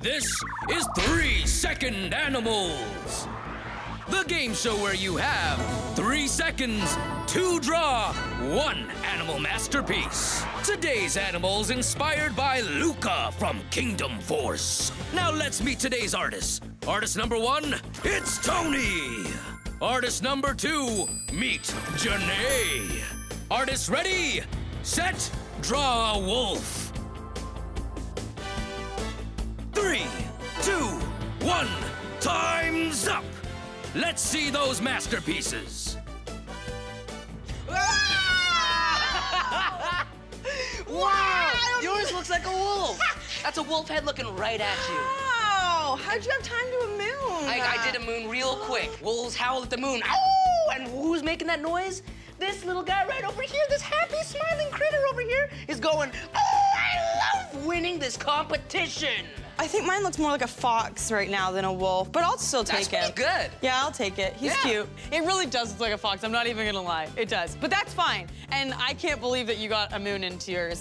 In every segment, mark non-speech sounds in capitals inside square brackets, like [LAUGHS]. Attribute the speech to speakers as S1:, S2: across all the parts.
S1: This is Three Second Animals. The game show where you have three seconds to draw one animal masterpiece. Today's animals inspired by Luca from Kingdom Force. Now let's meet today's artists. Artist number one, it's Tony. Artist number two, meet Janae. Artist ready, set, draw a wolf. Let's see those masterpieces. [LAUGHS]
S2: Wow! Yours looks like a wolf. [LAUGHS] That's a wolf head looking right at you.
S3: Wow! How'd you have time to a moon?
S2: I, I did a moon real oh. quick. Wolves howl at the moon. Oh! Ow! And who's making that noise? This little guy right over here, this happy, smiling critter over here, is going, Oh, I love winning this competition.
S3: I think mine looks more like a fox right now than a wolf, but I'll still take
S2: That's
S3: it.
S2: pretty good.
S3: Yeah, I'll take it. He's
S2: Yeah.
S3: cute. It really does look like a fox. I'm not even gonna lie. It does. But that's fine. And I can't believe that you got a moon into yours.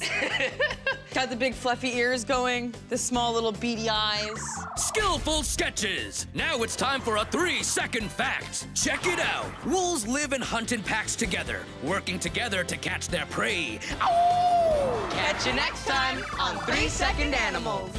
S3: [LAUGHS] got the big fluffy ears going, the small little beady eyes.
S1: Skillful sketches. Now it's time for a three second fact. Check it out. Wolves live and hunt in packs together, working together to catch their prey.
S2: Catch you next time on Three Second Animals.